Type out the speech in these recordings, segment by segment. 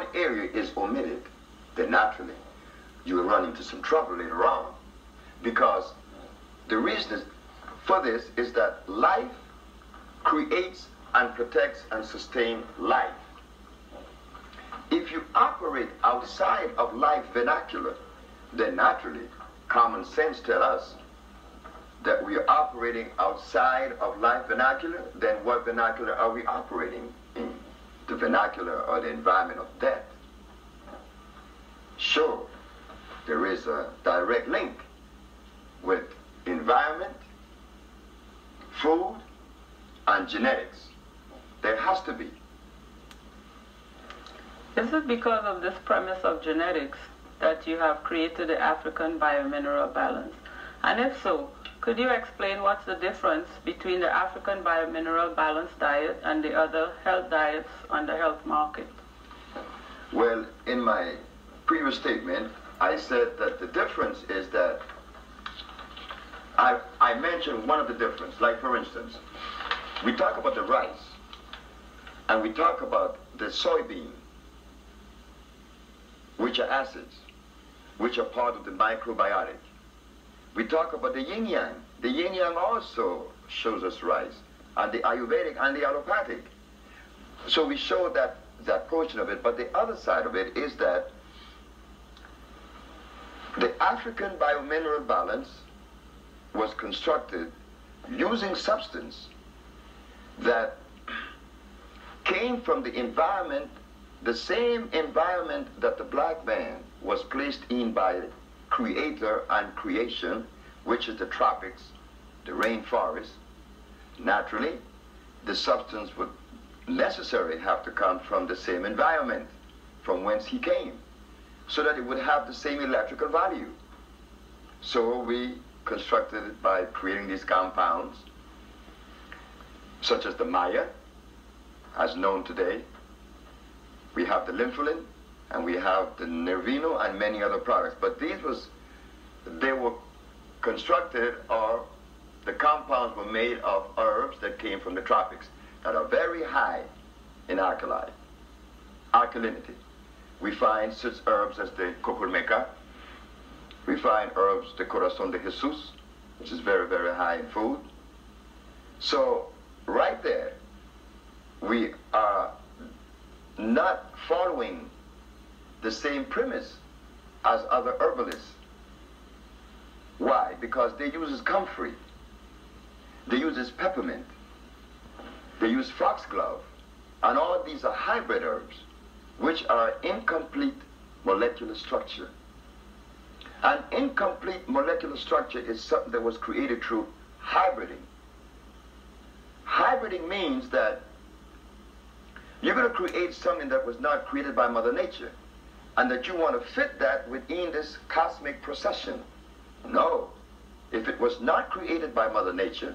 one area is omitted, then naturally you will run into some trouble later on. Because the reason for this is that life creates and protects and sustains life. If you operate outside of life vernacular, then naturally common sense tells us that we are operating outside of life vernacular, then what vernacular are we operating the vernacular or the environment of death. Sure, there is a direct link with environment, food, and genetics. There has to be. Is it because of this premise of genetics that you have created the African biomineral balance? And if so, could you explain what's the difference between the African biomineral balanced diet and the other health diets on the health market? Well, in my previous statement, I said that the difference is that I, I mentioned one of the difference. Like, for instance, we talk about the rice, and we talk about the soybean, which are acids, which are part of the macrobiotic. We talk about the yin yang. The yin yang also shows us rice, and the Ayurvedic and the allopathic. So we show that that portion of it, but the other side of it is that the African biomineral balance was constructed using substance that came from the environment, the same environment that the black man was placed in by creator and creation, which is the tropics, the rainforest. Naturally, the substance would necessarily have to come from the same environment from whence he came, so that it would have the same electrical value. So we constructed it by creating these compounds, such as the Maya, as known today. We have the Lympholin, and we have the Nervino and many other products. But these was, they were constructed or the compounds were made of herbs that came from the tropics that are very high in alkali, alkalinity. We find such herbs as the cuculmeca, we find herbs, the corazon de Jesus, which is very, very high in food. So right there, we are not following the same premise as other herbalists. Why? Because they use comfrey. They use peppermint. They use foxglove. And all these are hybrid herbs, which are incomplete molecular structure. An incomplete molecular structure is something that was created through hybriding. Hybriding means that you're going to create something that was not created by Mother Nature, and that you want to fit that within this cosmic procession. No. If it was not created by Mother Nature,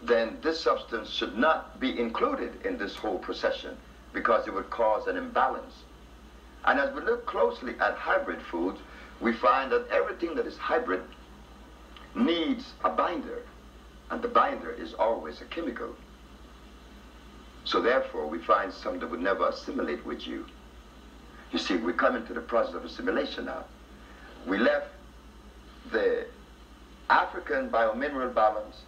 then this substance should not be included in this whole procession because it would cause an imbalance. And as we look closely at hybrid foods, we find that everything that is hybrid needs a binder, and the binder is always a chemical. So therefore, we find some that would never assimilate with you. You see, we come into the process of assimilation now. We left the African biomineral balance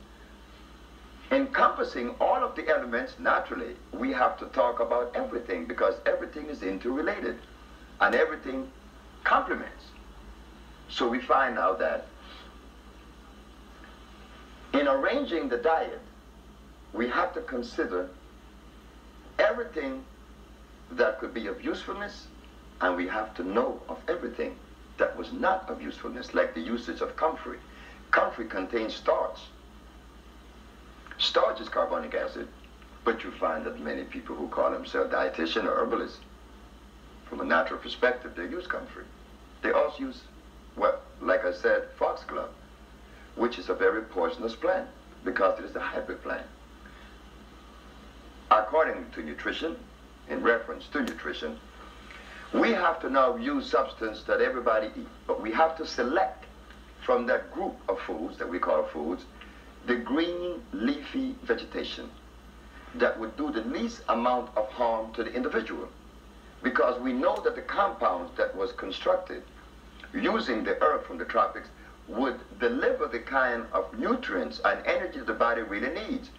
encompassing all of the elements, naturally, we have to talk about everything because everything is interrelated and everything complements. So we find now that in arranging the diet, we have to consider everything that could be of usefulness, and we have to know of everything that was not of usefulness, like the usage of comfrey. Comfrey contains starch. Starch is carbonic acid, but you find that many people who call themselves dietitian or herbalists, from a natural perspective, they use comfrey. They also use well, like I said, foxglove, which is a very poisonous plant because it is a hybrid plant. According to nutrition, in reference to nutrition, we have to now use substance that everybody eats, but we have to select from that group of foods that we call foods, the green leafy vegetation that would do the least amount of harm to the individual. Because we know that the compounds that was constructed using the earth from the tropics would deliver the kind of nutrients and energy the body really needs.